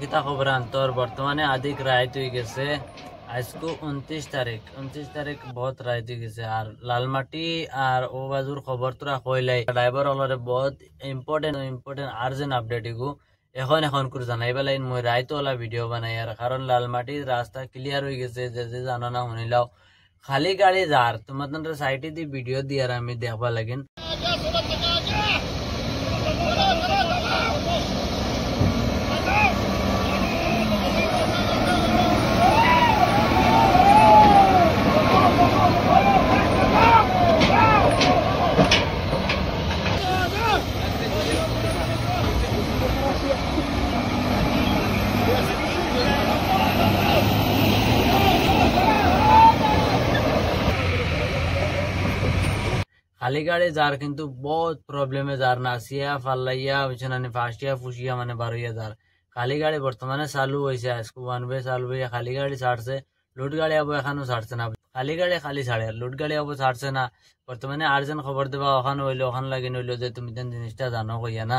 কিতা খবর বর্তমানে আদিক রাইত হয়ে গেছে। আজকে উনত্রিশ তারিখ। উনত্রিশ তারিখ বহুত রাইত হয়ে গেছে। আর লালমাটি আর ও বাজুর খবর তোরা কইলাই ড্রাইভার অলরে বহুত ইম্পর্টেন্ট ইম্পর্টেন্ট আর্জেন্ট আপডেট এগু এখন এখন করে জানাই পেলাই মই রাইতো ওলা ভিডিও বানাই। আর কারণ লালমাটির রাস্তা ক্লিয়ার হয়ে গেছে যে যে জানো না শুনিলাও খালি গাড়ি যার তোমাদের সাইডে দি ভিডিও দিয়ার আমি দেখবা লাগিন। খালি গাড়ি যার কিন্তু বহুত প্রবলেমে যার নাসিয়া ফাল্লাইয়া বিছানানি ফাঁসিয়া ফুসিয়া মানে বারোইয়া যার খালি গাড়ি বর্তমানে চালু হয়েছে আজকে ওয়ান বে চালু হয়ে খালি গাড়ি ছাড়ছে লুট গাড়ি আবো এখানো ছাড়ছে না খালি গাড়ি খালি ছাড়ে লুট গাড়ি আবো ছাড়ছে না বর্তমানে আর্জেন্ট খবর দেবা ওখানে হইলো ওখান লাগি নইলো যে তুমি তেন জিনিসটা জানো কইয়া না